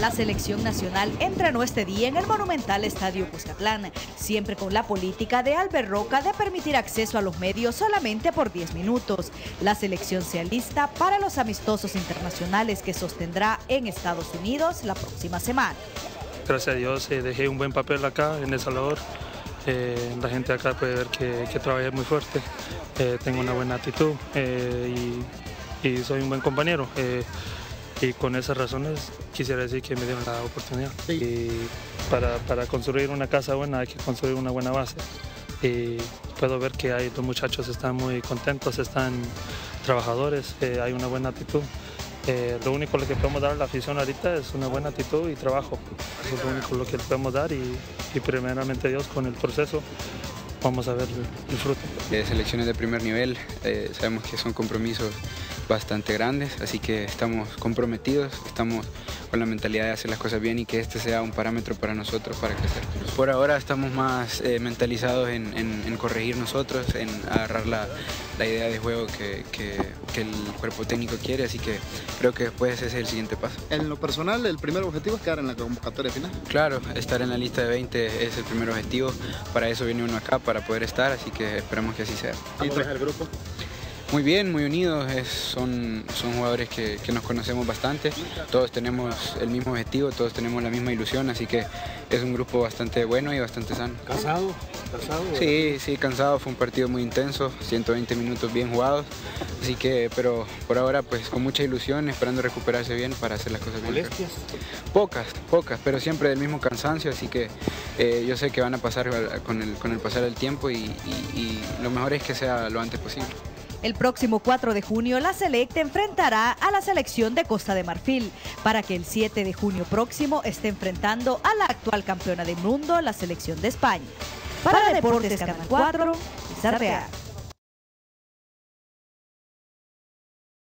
La selección nacional entrenó este día en el monumental Estadio Cuscatlán, siempre con la política de Albert Roca de permitir acceso a los medios solamente por 10 minutos. La selección se alista para los amistosos internacionales que sostendrá en Estados Unidos la próxima semana. Gracias a Dios eh, dejé un buen papel acá en El Salvador. Eh, la gente acá puede ver que, trabajé muy fuerte, eh, tengo una buena actitud y, y, soy un buen compañero. Y con esas razones quisiera decir que me dieron la oportunidad. Y para, para, construir una casa buena hay que construir una buena base. Y puedo ver que hay, los muchachos están muy contentos, están trabajadores, eh, hay una buena actitud. Eh, lo único que podemos dar a la afición ahorita es una buena actitud y trabajo. Eso es lo único lo que podemos dar y, y primeramente Dios con el proceso vamos a ver el, fruto. De selecciones de primer nivel, eh, sabemos que son compromisos bastante grandes, así que estamos comprometidos, estamos con la mentalidad de hacer las cosas bien y que este sea un parámetro para nosotros para crecer. Por ahora estamos más eh, mentalizados en, corregir nosotros, en agarrar la, idea de juego que, el cuerpo técnico quiere, así que creo que después ese es el siguiente paso. En lo personal, el primer objetivo es quedar en la convocatoria final. Claro, estar en la lista de 20 es el primer objetivo, para eso viene uno acá, para poder estar, así que esperamos que así sea. ¿Y el grupo? Muy bien, muy unidos, son, son jugadores que, nos conocemos bastante, todos tenemos el mismo objetivo, todos tenemos la misma ilusión, así que es un grupo bastante bueno y bastante sano. ¿Cansado? ¿Cansado? Sí, sí, cansado, fue un partido muy intenso, 120 minutos bien jugados, así que, pero por ahora pues con mucha ilusión, esperando recuperarse bien para hacer las cosas bien. ¿Molestias? Pocas, pocas, pero siempre del mismo cansancio, así que eh, yo sé que van a pasar con el, con el pasar del tiempo y lo mejor es que sea lo antes posible. El próximo 4 de junio, la Selecta enfrentará a la selección de Costa de Marfil, para que el 7 de junio próximo esté enfrentando a la actual campeona del mundo, la selección de España. Para, Deportes, Canal 4, Real.